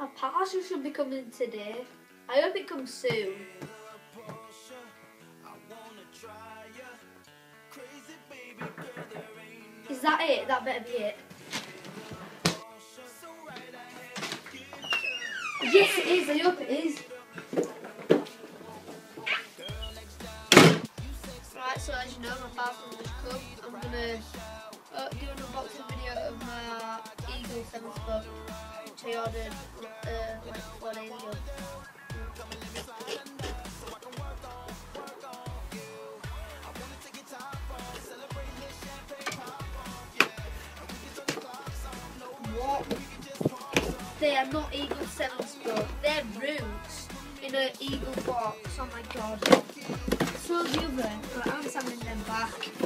My parcel should be coming today. I hope it comes soon. Is that it? That better be it. Yes, it is. I hope it is. Right, so as you know, my parcel just come. I'm gonna uh, do an unboxing video of my Eagle 7 Spoke, uh, like. What? They are not Eagle 7 Spoke, they're roots in an Eagle box. Oh my god. So the other, right, I'm sending them back.